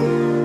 you.